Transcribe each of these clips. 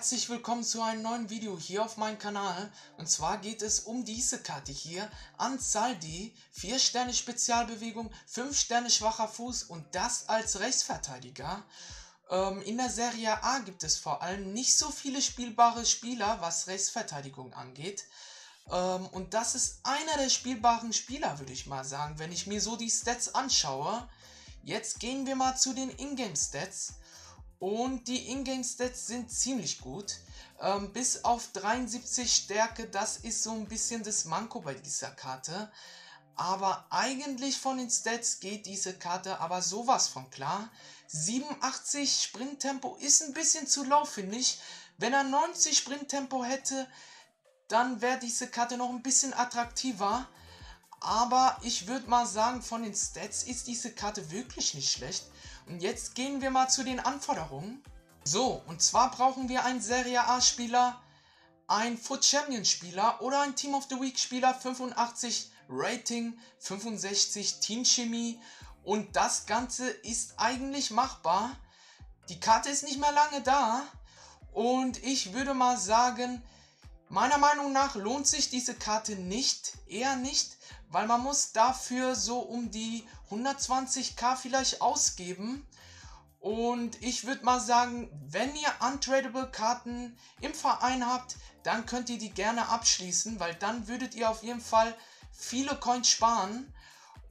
herzlich willkommen zu einem neuen Video hier auf meinem Kanal. Und zwar geht es um diese Karte hier, Ansaldi, 4 Sterne Spezialbewegung, 5 Sterne schwacher Fuß und das als Rechtsverteidiger. Ähm, in der Serie A gibt es vor allem nicht so viele spielbare Spieler, was Rechtsverteidigung angeht. Ähm, und das ist einer der spielbaren Spieler, würde ich mal sagen, wenn ich mir so die Stats anschaue. Jetzt gehen wir mal zu den Ingame Stats. Und die Ingame-Stats sind ziemlich gut. Ähm, bis auf 73 Stärke, das ist so ein bisschen das Manko bei dieser Karte. Aber eigentlich von den Stats geht diese Karte aber sowas von klar. 87 Sprinttempo ist ein bisschen zu low, finde ich. Wenn er 90 Sprinttempo hätte, dann wäre diese Karte noch ein bisschen attraktiver. Aber ich würde mal sagen, von den Stats ist diese Karte wirklich nicht schlecht. Und jetzt gehen wir mal zu den Anforderungen. So, und zwar brauchen wir einen Serie A Spieler, ein Foot Champion Spieler oder ein Team of the Week Spieler, 85 Rating, 65 Teamchemie und das Ganze ist eigentlich machbar. Die Karte ist nicht mehr lange da und ich würde mal sagen, meiner Meinung nach lohnt sich diese Karte nicht, eher nicht, weil man muss dafür so um die 120k vielleicht ausgeben. Und ich würde mal sagen, wenn ihr untradable Karten im Verein habt, dann könnt ihr die gerne abschließen, weil dann würdet ihr auf jeden Fall viele Coins sparen.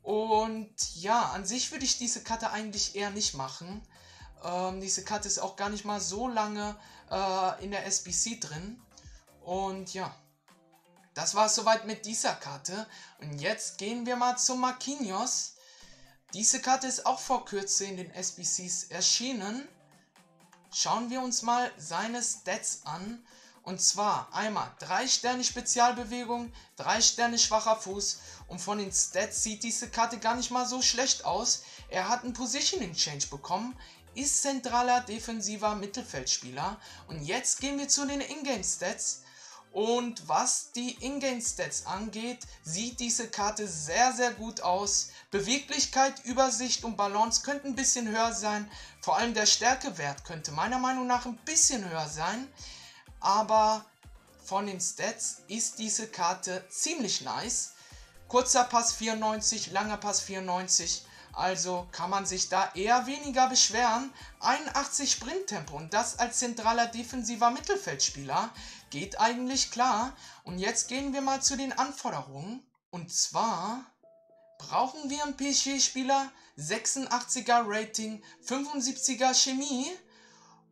Und ja, an sich würde ich diese Karte eigentlich eher nicht machen. Ähm, diese Karte ist auch gar nicht mal so lange äh, in der SBC drin. Und ja. Das war es soweit mit dieser Karte. Und jetzt gehen wir mal zu Marquinhos. Diese Karte ist auch vor Kürze in den SBCs erschienen. Schauen wir uns mal seine Stats an. Und zwar einmal 3 Sterne Spezialbewegung, 3 Sterne schwacher Fuß. Und von den Stats sieht diese Karte gar nicht mal so schlecht aus. Er hat einen Positioning Change bekommen, ist zentraler defensiver Mittelfeldspieler. Und jetzt gehen wir zu den Ingame Stats. Und was die Ingame-Stats angeht, sieht diese Karte sehr, sehr gut aus. Beweglichkeit, Übersicht und Balance könnten ein bisschen höher sein. Vor allem der Stärkewert könnte meiner Meinung nach ein bisschen höher sein. Aber von den Stats ist diese Karte ziemlich nice. Kurzer Pass 94, langer Pass 94. Also kann man sich da eher weniger beschweren. 81 Sprinttempo und das als zentraler defensiver Mittelfeldspieler geht eigentlich klar. Und jetzt gehen wir mal zu den Anforderungen. Und zwar brauchen wir einen PSG-Spieler, 86er Rating, 75er Chemie.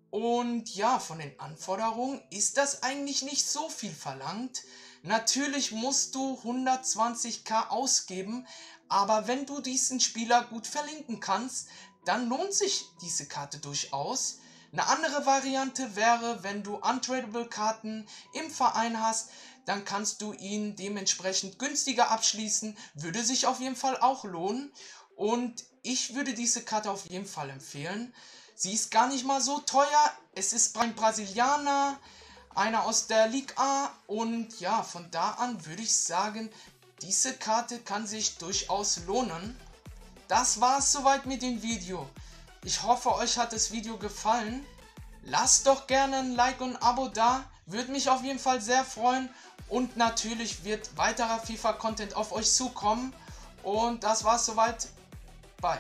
Und ja, von den Anforderungen ist das eigentlich nicht so viel verlangt. Natürlich musst du 120k ausgeben, aber wenn du diesen Spieler gut verlinken kannst, dann lohnt sich diese Karte durchaus. Eine andere Variante wäre, wenn du untradable Karten im Verein hast, dann kannst du ihn dementsprechend günstiger abschließen. Würde sich auf jeden Fall auch lohnen. Und ich würde diese Karte auf jeden Fall empfehlen. Sie ist gar nicht mal so teuer. Es ist ein Brasilianer, einer aus der Liga A. Und ja, von da an würde ich sagen, diese Karte kann sich durchaus lohnen. Das war's soweit mit dem Video. Ich hoffe, euch hat das Video gefallen. Lasst doch gerne ein Like und ein Abo da. Würde mich auf jeden Fall sehr freuen. Und natürlich wird weiterer FIFA-Content auf euch zukommen. Und das war's soweit. Bye.